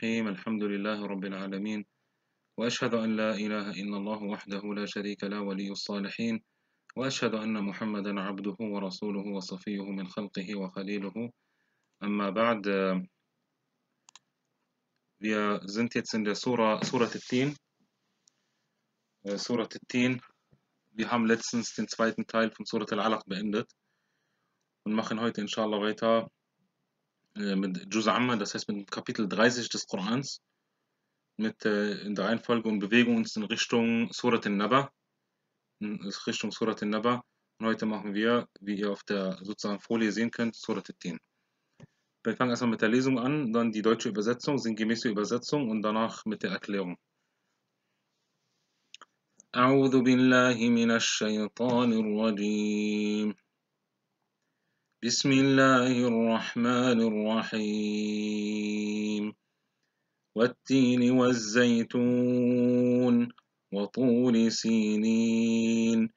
الرحيم الحمد لله رب العالمين وأشهد أن لا إله إلا الله وحده لا شريك له ولي الصالحين وأشهد أن محمدا عبده ورسوله وصفيه من خلقه وخليله. أما بعد der Sura Surat Tin äh, Surat Tin wir haben letztens den zweiten Teil von Surat Al-Alaq beendet. Und machen heute inshallah weiter äh, mit Juz Amma, das heißt mit Kapitel 30 des Korans mit äh, in der Reihenfolge und bewegen uns in Richtung Surat Al-Naba in Richtung Surat Al-Naba und heute machen wir, wie ihr auf der sozusagen Folie sehen könnt, Surat Al-Tin. Wir fangen erstmal mit der Lesung an, dann die deutsche Übersetzung, sinngemäße Übersetzung und danach mit der Erklärung. أعوذ بالله من الشيطان الرجيم بسم الله الرحمن الرحيم. والتين والزيتون وطول سينين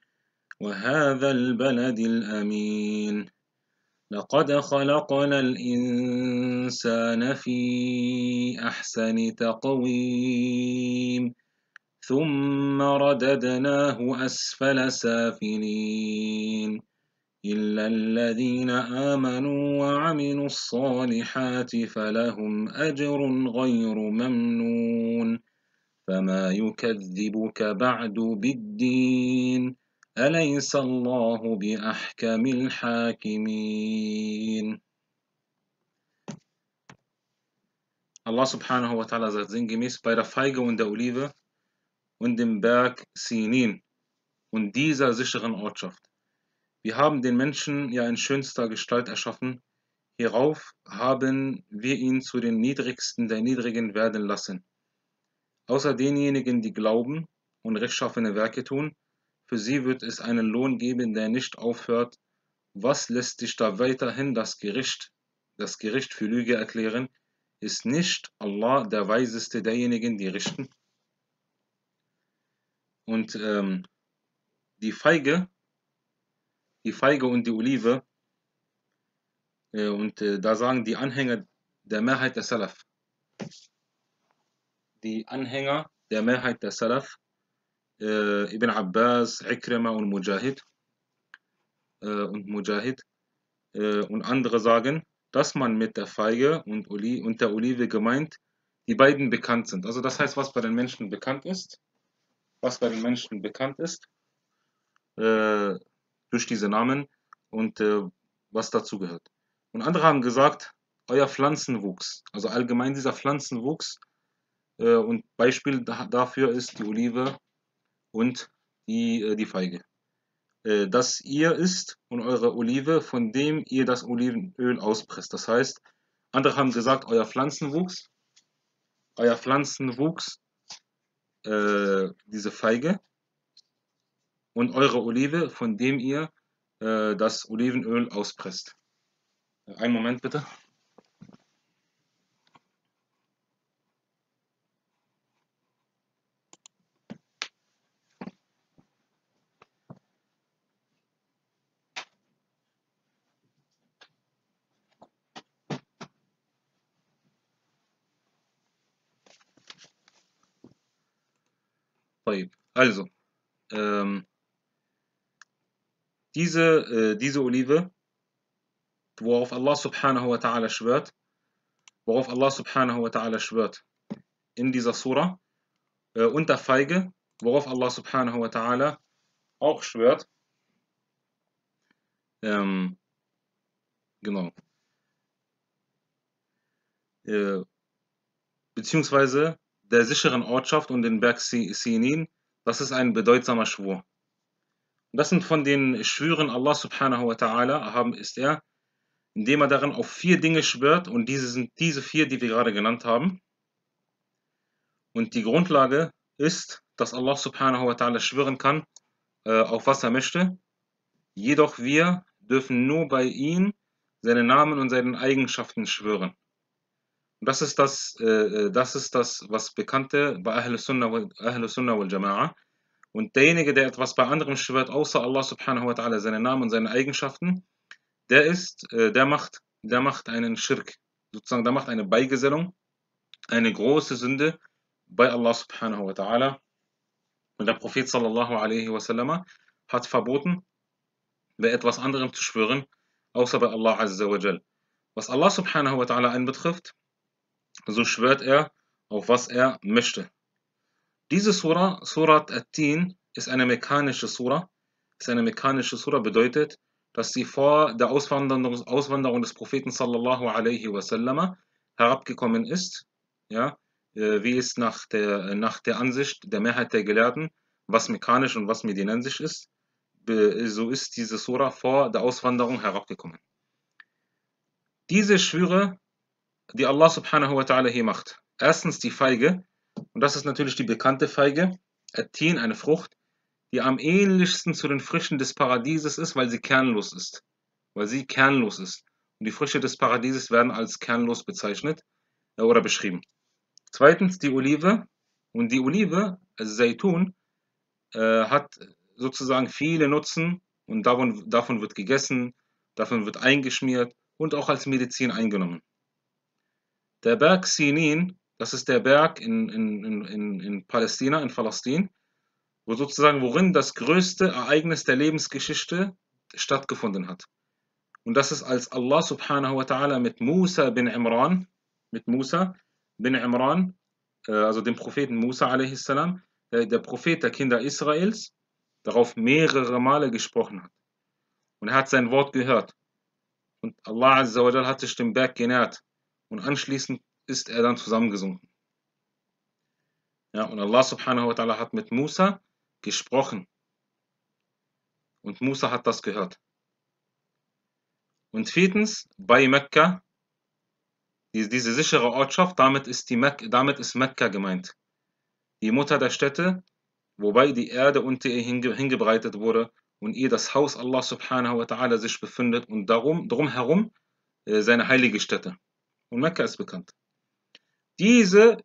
وهذا البلد الأمين. لقد خلقنا الإنسان في أحسن تقويم ثم رددناه أسفل سافلين. إلا الذين آمنوا وعملوا الصالحات فلهم أجر غير ممنون فما يكذبك بعد بالدين أليس الله بأحكم الحاكمين؟ الله سبحانه وتعالى زاد زنجميس بايرا فايغا وندا أوليفا وندم باك سينين وندي زا زشغن أوتشفت Wir haben den Menschen ja in schönster Gestalt erschaffen, hierauf haben wir ihn zu den Niedrigsten der Niedrigen werden lassen. Außer denjenigen, die glauben und rechtschaffene Werke tun, für sie wird es einen Lohn geben, der nicht aufhört. Was lässt sich da weiterhin das Gericht, das Gericht für Lüge erklären? Ist nicht Allah der Weiseste derjenigen, die richten? Und ähm, die Feige, die Feige und die Olive, äh, und äh, da sagen die Anhänger der Mehrheit der Salaf, die Anhänger der Mehrheit der Salaf, äh, Ibn Abbas, Ikrima und Mujahid, und Mujahid, und andere sagen, dass man mit der Feige und, Oli und der Olive gemeint, die beiden bekannt sind. Also das heißt, was bei den Menschen bekannt ist, was bei den Menschen bekannt ist, äh, durch diese Namen und äh, was dazu gehört. Und andere haben gesagt, euer Pflanzenwuchs, also allgemein dieser Pflanzenwuchs, äh, und Beispiel da, dafür ist die Olive und die, äh, die Feige. Äh, dass ihr isst und eure Olive, von dem ihr das Olivenöl auspresst. Das heißt, andere haben gesagt, euer Pflanzenwuchs, euer Pflanzenwuchs, äh, diese Feige und eure Olive, von dem ihr äh, das Olivenöl auspresst. Einen Moment bitte. Also, ähm, diese, äh, diese Olive, worauf Allah subhanahu wa ta'ala schwört, worauf Allah subhanahu wa ta'ala schwört in dieser Surah, äh, und der Feige, worauf Allah subhanahu wa ta'ala auch schwört, ähm, genau, äh, beziehungsweise der sicheren Ortschaft und den Berg Sinin, das ist ein bedeutsamer Schwur. Das sind von den Schwüren Allah subhanahu wa ta'ala, haben ist er, indem er darin auf vier Dinge schwört und diese sind diese vier, die wir gerade genannt haben. Und die Grundlage ist, dass Allah subhanahu wa ta'ala schwören kann, äh, auf was er möchte. Jedoch wir dürfen nur bei ihm seine Namen und seinen Eigenschaften schwören. Und das ist das, äh, das ist das, was Bekannte bei Ahl Sunnah wal, Ahl Sunnah wal Jama'a. Und derjenige, der etwas bei anderem schwört, außer Allah subhanahu wa ta'ala, seine Namen und seine Eigenschaften, der ist, äh, der macht, der macht einen Schirk, sozusagen, da macht eine Beigesellung eine große Sünde bei Allah subhanahu wa ta'ala. Und der Prophet sallallahu alaihi wasallam hat verboten, bei etwas anderem zu schwören, außer bei Allah azza wa jal. Was Allah subhanahu wa ta'ala einbetrifft, so schwört er auf was er möchte. Diese Surah, Surat At-Tin, ist eine mechanische Surah. Ist eine mechanische Surah bedeutet, dass sie vor der Auswanderung, Auswanderung des Propheten sallallahu alaihi wasallam herabgekommen ist, ja, äh, wie es nach der, nach der Ansicht der Mehrheit der Gelehrten, was mechanisch und was medinensisch ist, so ist diese Surah vor der Auswanderung herabgekommen. Diese Schwüre, die Allah subhanahu wa ta'ala hier macht, erstens die Feige, und das ist natürlich die bekannte Feige, Attin, eine Frucht, die am ähnlichsten zu den Früchten des Paradieses ist, weil sie kernlos ist. Weil sie kernlos ist. Und die Früchte des Paradieses werden als kernlos bezeichnet äh, oder beschrieben. Zweitens die Olive. Und die Olive, also Seitun, äh, hat sozusagen viele Nutzen und davon, davon wird gegessen, davon wird eingeschmiert und auch als Medizin eingenommen. Der Berg Sinin, das ist der Berg in, in, in, in Palästina, in Palästin, wo sozusagen, worin das größte Ereignis der Lebensgeschichte stattgefunden hat. Und das ist als Allah subhanahu wa ta'ala mit Musa bin Imran, mit Musa bin Imran, äh, also dem Propheten Musa a.s., der, der Prophet der Kinder Israels, darauf mehrere Male gesprochen hat. Und er hat sein Wort gehört. Und Allah Azza wa hat sich dem Berg genährt. Und anschließend ist er dann zusammengesunken. Ja, und Allah subhanahu wa ta'ala hat mit Musa gesprochen. Und Musa hat das gehört. Und viertens, bei Mekka, diese sichere Ortschaft, damit ist, die Mek damit ist Mekka gemeint. Die Mutter der Städte, wobei die Erde unter ihr hinge hingebreitet wurde und ihr das Haus Allah subhanahu wa ta'ala sich befindet und darum, darum herum äh, seine heilige Stätte. Und Mekka ist bekannt. Diese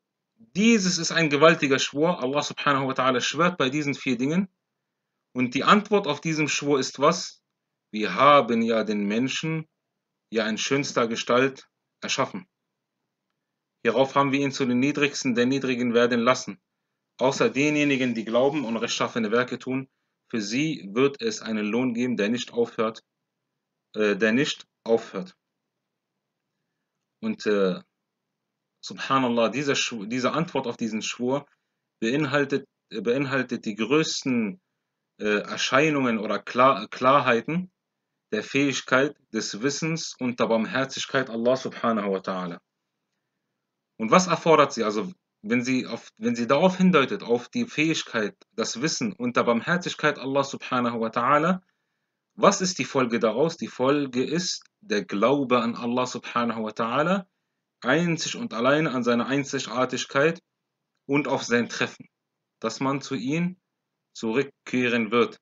dieses ist ein gewaltiger Schwur. Allah subhanahu wa ta'ala schwört bei diesen vier Dingen. Und die Antwort auf diesen Schwur ist was? Wir haben ja den Menschen ja in schönster Gestalt erschaffen. Hierauf haben wir ihn zu den Niedrigsten der Niedrigen werden lassen. Außer denjenigen, die glauben und rechtschaffene Werke tun, für sie wird es einen Lohn geben, der nicht aufhört, äh, der nicht aufhört. Und äh, Subhanallah, diese, diese Antwort auf diesen Schwur beinhaltet, beinhaltet die größten äh, Erscheinungen oder Klar, Klarheiten der Fähigkeit des Wissens und der Barmherzigkeit Allah subhanahu wa ta'ala. Und was erfordert sie? Also wenn sie, auf, wenn sie darauf hindeutet, auf die Fähigkeit, das Wissen und der Barmherzigkeit Allah subhanahu wa ta'ala, was ist die Folge daraus? Die Folge ist der Glaube an Allah subhanahu wa ta'ala einzig und allein an seine Einzigartigkeit und auf sein Treffen, dass man zu ihm zurückkehren wird.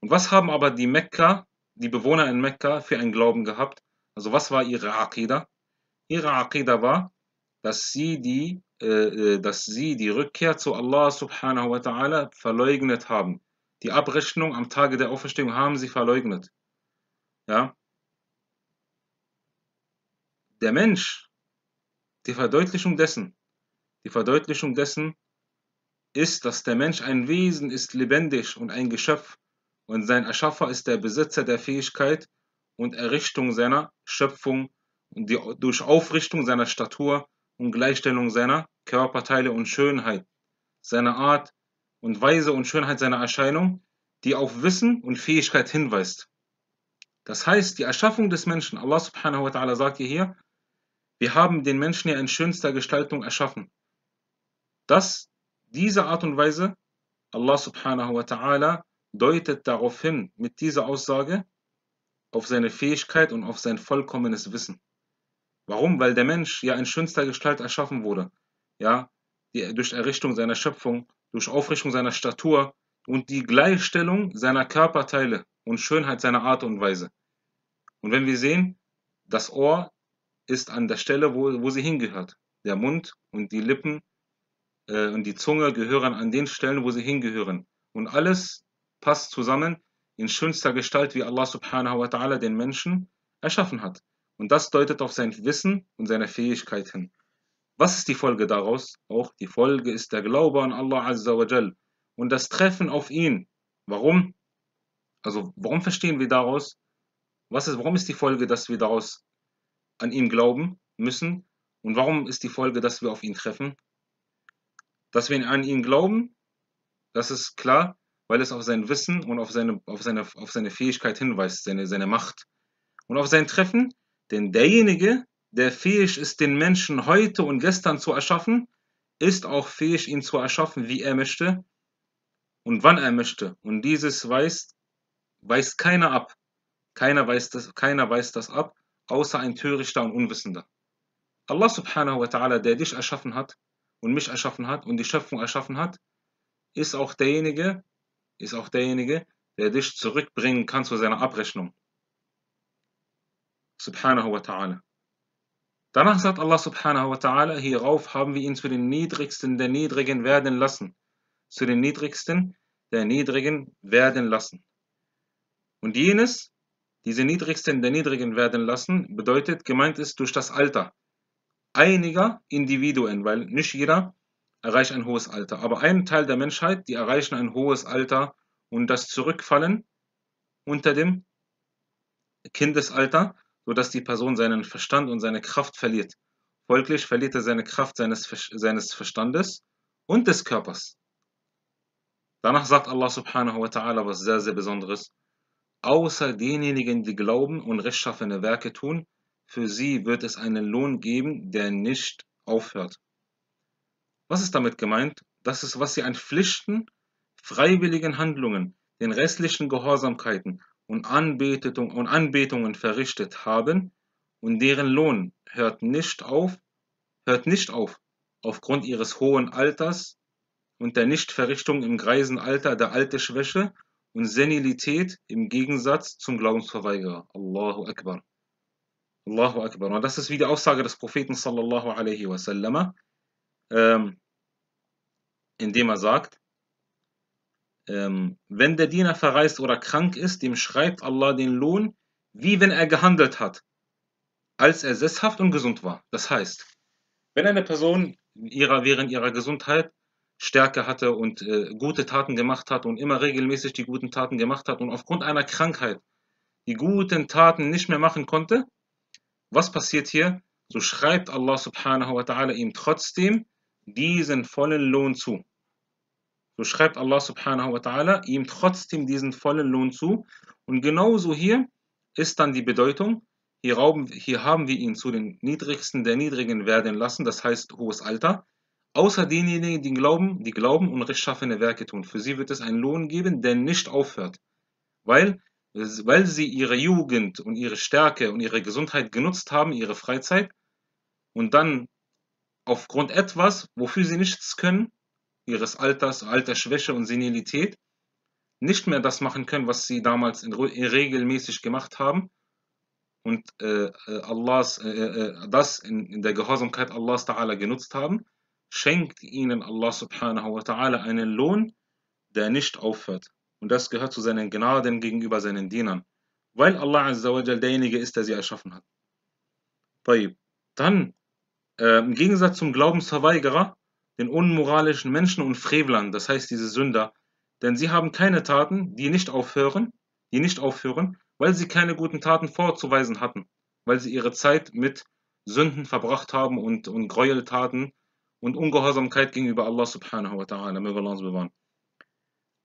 Und was haben aber die Mekka, die Bewohner in Mekka für einen Glauben gehabt? Also was war ihre Aqidah? Ihre Aqidah war, dass sie die, äh, äh, dass sie die Rückkehr zu Allah subhanahu wa ta'ala verleugnet haben. Die Abrechnung am Tage der Auferstehung haben sie verleugnet. Ja? Der Mensch die Verdeutlichung dessen, die Verdeutlichung dessen ist, dass der Mensch ein Wesen ist, lebendig und ein Geschöpf und sein Erschaffer ist der Besitzer der Fähigkeit und Errichtung seiner Schöpfung und die, durch Aufrichtung seiner Statur und Gleichstellung seiner Körperteile und Schönheit, seiner Art und Weise und Schönheit seiner Erscheinung, die auf Wissen und Fähigkeit hinweist. Das heißt, die Erschaffung des Menschen, Allah subhanahu wa ta'ala sagt hier, wir haben den Menschen ja in schönster Gestaltung erschaffen. Das, diese Art und Weise, Allah subhanahu wa ta'ala deutet darauf hin, mit dieser Aussage, auf seine Fähigkeit und auf sein vollkommenes Wissen. Warum? Weil der Mensch ja in schönster Gestalt erschaffen wurde. Ja, die, durch Errichtung seiner Schöpfung, durch Aufrichtung seiner Statur und die Gleichstellung seiner Körperteile und Schönheit seiner Art und Weise. Und wenn wir sehen, das Ohr ist an der Stelle, wo, wo sie hingehört. Der Mund und die Lippen äh, und die Zunge gehören an den Stellen, wo sie hingehören. Und alles passt zusammen in schönster Gestalt, wie Allah subhanahu wa ta'ala den Menschen erschaffen hat. Und das deutet auf sein Wissen und seine Fähigkeit hin. Was ist die Folge daraus? Auch die Folge ist der Glaube an Allah Azza wa Jal und das Treffen auf ihn. Warum? Also warum verstehen wir daraus? Was ist, warum ist die Folge, dass wir daraus an ihn glauben müssen? Und warum ist die Folge, dass wir auf ihn treffen? Dass wir an ihn glauben, das ist klar, weil es auf sein Wissen und auf seine, auf seine, auf seine Fähigkeit hinweist, seine, seine Macht. Und auf sein Treffen, denn derjenige, der fähig ist, den Menschen heute und gestern zu erschaffen, ist auch fähig, ihn zu erschaffen, wie er möchte und wann er möchte. Und dieses weist, weist keiner ab. Keiner weist, das, keiner weist das ab, außer ein Törichter und Unwissender. Allah subhanahu wa ta'ala, der dich erschaffen hat und mich erschaffen hat und die Schöpfung erschaffen hat, ist auch derjenige, ist auch derjenige, der dich zurückbringen kann zu seiner Abrechnung. Subhanahu wa ta'ala. Danach sagt Allah subhanahu wa ta'ala, hierauf haben wir ihn zu den Niedrigsten der Niedrigen werden lassen. Zu den Niedrigsten der Niedrigen werden lassen. Und jenes, diese Niedrigsten der Niedrigen werden lassen, bedeutet, gemeint ist durch das Alter einiger Individuen, weil nicht jeder erreicht ein hohes Alter. Aber ein Teil der Menschheit, die erreichen ein hohes Alter und das Zurückfallen unter dem Kindesalter sodass die Person seinen Verstand und seine Kraft verliert. Folglich verliert er seine Kraft seines, seines Verstandes und des Körpers. Danach sagt Allah subhanahu wa ta'ala was sehr, sehr Besonderes. Außer denjenigen, die glauben und rechtschaffene Werke tun, für sie wird es einen Lohn geben, der nicht aufhört. Was ist damit gemeint? Das ist, was sie an Pflichten, freiwilligen Handlungen, den restlichen Gehorsamkeiten und Anbetungen verrichtet haben, und deren Lohn hört nicht auf, hört nicht auf, aufgrund ihres hohen Alters und der Nichtverrichtung im greisen Alter der Altersschwäche und Senilität im Gegensatz zum Glaubensverweigerer. Allahu Akbar. Allahu Akbar. Und das ist wie die Aussage des Propheten sallallahu alaihi wasallam, ähm, indem er sagt, ähm, wenn der Diener verreist oder krank ist, dem schreibt Allah den Lohn, wie wenn er gehandelt hat, als er sesshaft und gesund war. Das heißt, wenn eine Person ihrer, während ihrer Gesundheit Stärke hatte und äh, gute Taten gemacht hat und immer regelmäßig die guten Taten gemacht hat und aufgrund einer Krankheit die guten Taten nicht mehr machen konnte, was passiert hier? So schreibt Allah subhanahu wa ta'ala ihm trotzdem diesen vollen Lohn zu. So schreibt Allah subhanahu wa ta'ala ihm trotzdem diesen vollen Lohn zu. Und genauso hier ist dann die Bedeutung, hier, rauben, hier haben wir ihn zu den Niedrigsten der Niedrigen werden lassen, das heißt hohes Alter, außer denjenigen, die glauben, die glauben und rechtschaffene Werke tun. Für sie wird es einen Lohn geben, der nicht aufhört, weil, weil sie ihre Jugend und ihre Stärke und ihre Gesundheit genutzt haben, ihre Freizeit, und dann aufgrund etwas, wofür sie nichts können, ihres Alters, Altersschwäche und Senilität nicht mehr das machen können, was sie damals in, in regelmäßig gemacht haben und äh, äh Allahs, äh, äh, das in, in, der Gehorsamkeit Allahs Ta'ala genutzt haben, schenkt ihnen Allah Subhanahu wa Ta'ala einen Lohn, der nicht aufhört. Und das gehört zu seinen Gnaden gegenüber seinen Dienern, weil Allah Azza wa derjenige ist, der sie erschaffen hat. Dann, äh, im Gegensatz zum Glaubensverweigerer, den unmoralischen Menschen und Frevlern, das heißt diese Sünder, denn sie haben keine Taten, die nicht aufhören, die nicht aufhören, weil sie keine guten Taten vorzuweisen hatten, weil sie ihre Zeit mit Sünden verbracht haben und, und Gräueltaten und Ungehorsamkeit gegenüber Allah subhanahu wa ta'ala, möge Allah uns bewahren.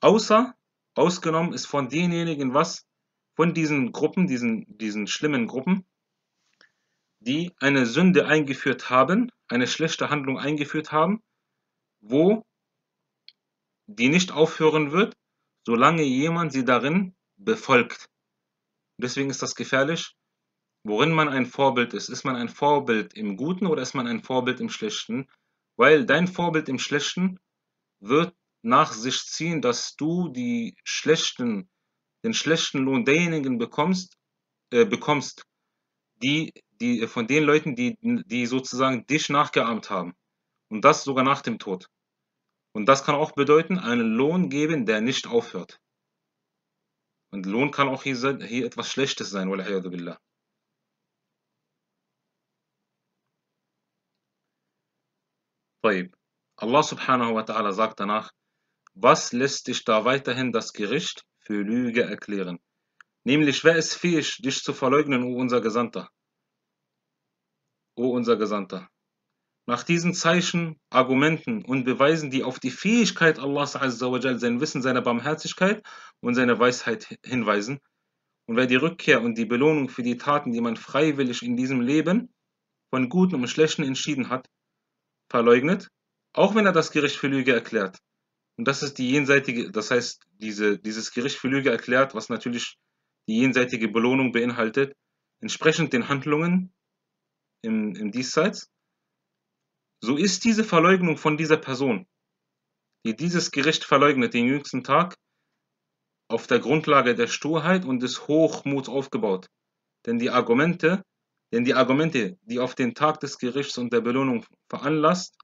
Außer, ausgenommen ist von denjenigen was, von diesen Gruppen, diesen, diesen schlimmen Gruppen, die eine Sünde eingeführt haben, eine schlechte Handlung eingeführt haben, wo die nicht aufhören wird, solange jemand sie darin befolgt. Deswegen ist das gefährlich, worin man ein Vorbild ist. Ist man ein Vorbild im Guten oder ist man ein Vorbild im Schlechten? Weil dein Vorbild im Schlechten wird nach sich ziehen, dass du die schlechten, den schlechten Lohn derjenigen bekommst, äh, bekommst, die, die von den Leuten, die, die sozusagen dich nachgeahmt haben. Und das sogar nach dem Tod. Und das kann auch bedeuten, einen Lohn geben, der nicht aufhört. Und Lohn kann auch hier, hier etwas Schlechtes sein, billah. طيب. Allah subhanahu wa ta'ala sagt danach, was lässt dich da weiterhin das Gericht für Lüge erklären? Nämlich, wer ist fähig, dich zu verleugnen, o unser Gesandter? O unser Gesandter. Nach diesen Zeichen, Argumenten und Beweisen, die auf die Fähigkeit Allahs Azzawajal, sein Wissen, seine Barmherzigkeit und seine Weisheit hinweisen, und wer die Rückkehr und die Belohnung für die Taten, die man freiwillig in diesem Leben von Guten und Schlechten entschieden hat, verleugnet, auch wenn er das Gericht für Lüge erklärt. Und das ist die jenseitige, das heißt, diese, dieses Gericht für Lüge erklärt, was natürlich die jenseitige Belohnung beinhaltet, entsprechend den Handlungen im, im Diesseits. So ist diese Verleugnung von dieser Person, die dieses Gericht verleugnet, den jüngsten Tag, auf der Grundlage der Sturheit und des Hochmuts aufgebaut. Denn die Argumente, denn die Argumente, die auf den Tag des Gerichts und der Belohnung veranlasst,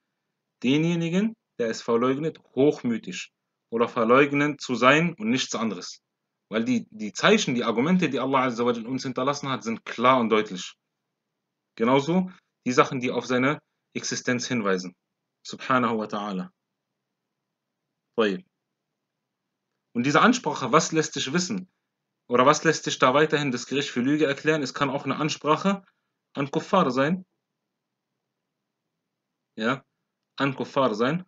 denjenigen, der es verleugnet, hochmütig oder verleugnen zu sein und nichts anderes. Weil die, die Zeichen, die Argumente, die Allah uns hinterlassen hat, sind klar und deutlich. Genauso die Sachen, die auf seine Existenz hinweisen. Subhanahu wa ta'ala. Und diese Ansprache, was lässt dich wissen? Oder was lässt dich da weiterhin das Gericht für Lüge erklären? Es kann auch eine Ansprache an Kuffar sein. Ja, an Kuffar sein,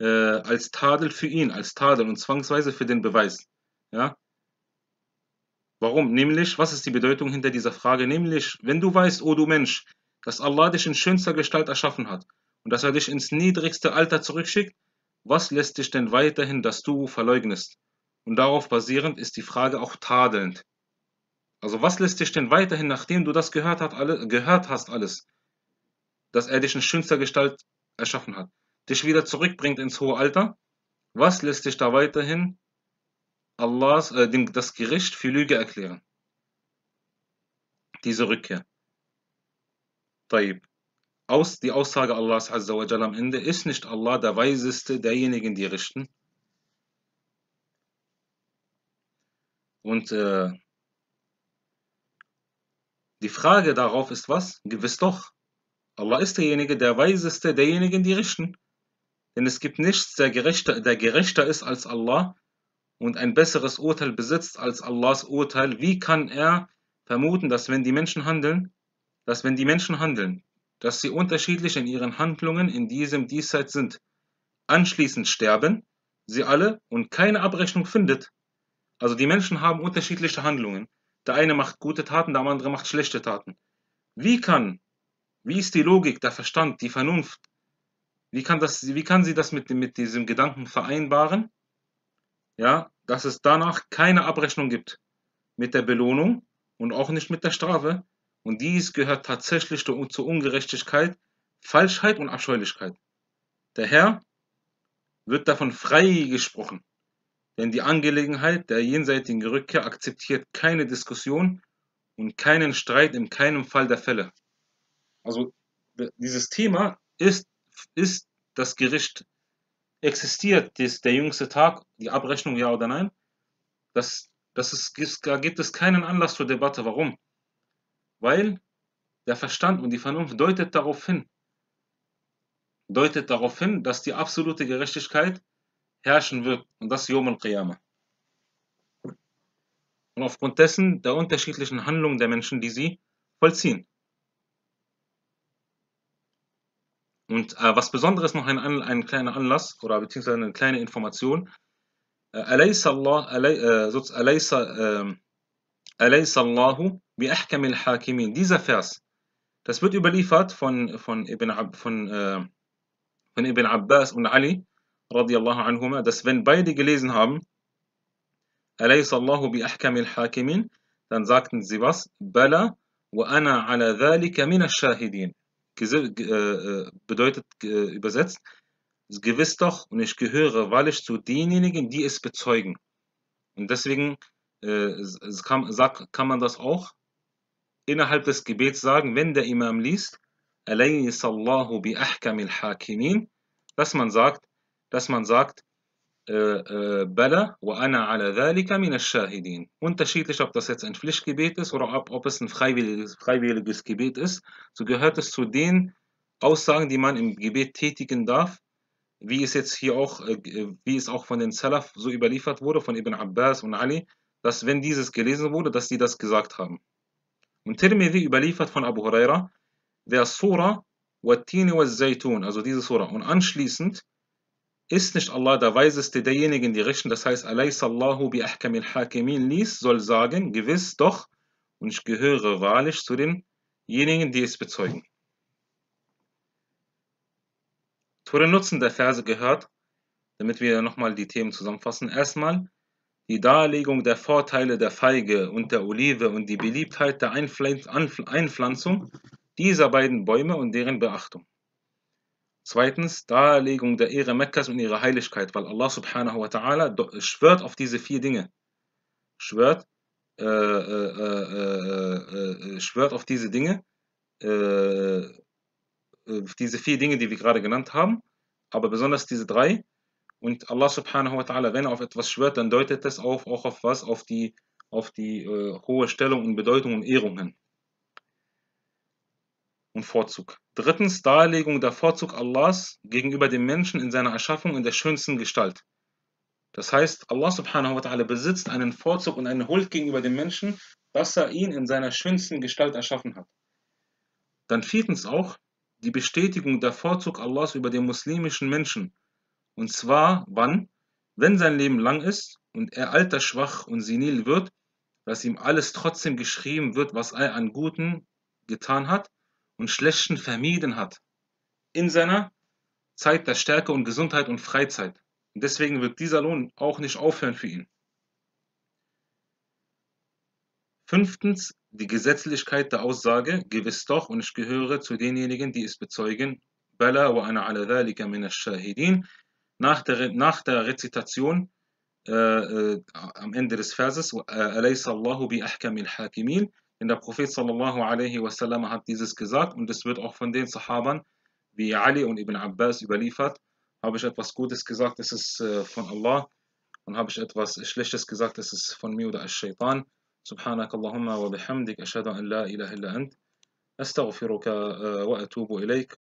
äh, als Tadel für ihn, als Tadel und zwangsweise für den Beweis. Ja? Warum? Nämlich, was ist die Bedeutung hinter dieser Frage? Nämlich, wenn du weißt, o oh du Mensch, dass Allah dich in schönster Gestalt erschaffen hat und dass er dich ins niedrigste Alter zurückschickt, was lässt dich denn weiterhin, dass du verleugnest? Und darauf basierend ist die Frage auch tadelnd. Also was lässt dich denn weiterhin, nachdem du das gehört, hat, alle, gehört hast alles, dass er dich in schönster Gestalt erschaffen hat, dich wieder zurückbringt ins hohe Alter, was lässt dich da weiterhin Allahs, äh, dem, das Gericht für Lüge erklären? Diese Rückkehr. Taib. Aus, die Aussage Allahs Azza wa am Ende ist nicht Allah der Weiseste derjenigen, die richten. Und äh, die Frage darauf ist was? Gewiss doch. Allah ist derjenige, der Weiseste derjenigen, die richten. Denn es gibt nichts, der gerechter, der gerechter ist als Allah und ein besseres Urteil besitzt als Allahs Urteil. Wie kann er vermuten, dass wenn die Menschen handeln, dass wenn die Menschen handeln, dass sie unterschiedlich in ihren Handlungen in diesem Diesseits sind, anschließend sterben, sie alle und keine Abrechnung findet. Also die Menschen haben unterschiedliche Handlungen. Der eine macht gute Taten, der andere macht schlechte Taten. Wie kann wie ist die Logik, der Verstand, die Vernunft? Wie kann, das, wie kann sie das mit, mit diesem Gedanken vereinbaren? Ja, dass es danach keine Abrechnung gibt mit der Belohnung und auch nicht mit der Strafe. Und dies gehört tatsächlich zur Ungerechtigkeit, Falschheit und Abscheulichkeit. Der Herr wird davon frei gesprochen, denn die Angelegenheit der jenseitigen Rückkehr akzeptiert keine Diskussion und keinen Streit in keinem Fall der Fälle. Also dieses Thema ist, ist das Gericht, existiert dies, der jüngste Tag, die Abrechnung ja oder nein? Das, das ist, da gibt es keinen Anlass zur Debatte. Warum? Weil der Verstand und die Vernunft deutet darauf hin, deutet darauf hin, dass die absolute Gerechtigkeit herrschen wird und das Yom al-Qiyamah. Und aufgrund dessen der unterschiedlichen Handlungen der Menschen, die sie vollziehen. Und äh, was Besonderes noch ein, ein kleiner Anlass oder beziehungsweise eine kleine Information. أليس الله أليس أليس الله بأحكم الحاكمين Dieser Vers, das wird überliefert von, von, Ibn, von, äh, von Ibn Abbas und Ali radiallahu anhuma, dass wenn beide gelesen haben, bi ahkamil hakimin, dann sagten sie was? Bala wa ana ala dhalika min shahidin äh, äh, Bedeutet äh, übersetzt, gewiss doch und ich gehöre wahrlich zu denjenigen, die es bezeugen. Und deswegen kann man das auch innerhalb des Gebets sagen, wenn der Imam liest, bi ahkamil hakimin, dass man sagt, dass man sagt, Bala wa ana ala dhalika min shahidin Unterschiedlich, ob das jetzt ein Pflichtgebet ist oder ob, ob es ein freiwilliges, freiwilliges Gebet ist, so gehört es zu den Aussagen, die man im Gebet tätigen darf, wie es jetzt hier auch, äh, wie es auch von den Salaf so überliefert wurde, von Ibn Abbas und Ali, dass wenn dieses gelesen wurde, dass die das gesagt haben. Und Tirmidhi überliefert von Abu Huraira, wer Surah Wattini wa also diese Surah, und anschließend ist nicht Allah der Weiseste derjenigen, die richten, das heißt, Allahu bi ahkamil hakimin lies, soll sagen, gewiss doch, und ich gehöre wahrlich zu denjenigen, die es bezeugen. Zu den Nutzen der Verse gehört, damit wir nochmal die Themen zusammenfassen, erstmal die Darlegung der Vorteile der Feige und der Olive und die Beliebtheit der Einpflanzung dieser beiden Bäume und deren Beachtung. Zweitens, Darlegung der Ehre Mekkas und ihrer Heiligkeit, weil Allah subhanahu wa ta'ala schwört auf diese vier Dinge. Schwört, äh, äh, äh, schwört auf diese Dinge, diese vier Dinge, die wir gerade genannt haben, aber besonders diese drei. Und Allah subhanahu wa ta'ala, wenn er auf etwas schwört, dann deutet das auf, auch auf was? Auf die, auf die hohe Stellung und Bedeutung und Ehrung hin und Vorzug. Drittens Darlegung der Vorzug Allahs gegenüber dem Menschen in seiner Erschaffung in der schönsten Gestalt. Das heißt, Allah subhanahu wa ta'ala besitzt einen Vorzug und eine Huld gegenüber dem Menschen, dass er ihn in seiner schönsten Gestalt erschaffen hat. Dann viertens auch die Bestätigung der Vorzug Allahs über den muslimischen Menschen. Und zwar wann? Wenn sein Leben lang ist und er altersschwach und senil wird, dass ihm alles trotzdem geschrieben wird, was er an Guten getan hat und Schlechten vermieden hat in seiner Zeit der Stärke und Gesundheit und Freizeit. Und deswegen wird dieser Lohn auch nicht aufhören für ihn. Fünftens, die Gesetzlichkeit der Aussage, gewiss doch, und ich gehöre zu denjenigen, die es bezeugen, Bala wa ana ala dhalika nach der, nach der Rezitation äh, äh, am Ende des Verses, alaysa Allahu bi ahkamil hakimin, denn der Prophet sallallahu alaihi wasallam hat dieses gesagt und es wird auch von den Sahabern wie Ali und Ibn Abbas überliefert. Habe ich etwas Gutes gesagt, ist es äh, von Allah und habe ich etwas Schlechtes gesagt, ist es von mir oder als Shaitan. سبحانك اللهم وبحمدك أشهد أن لا إله إلا أنت أستغفرك وأتوب إليك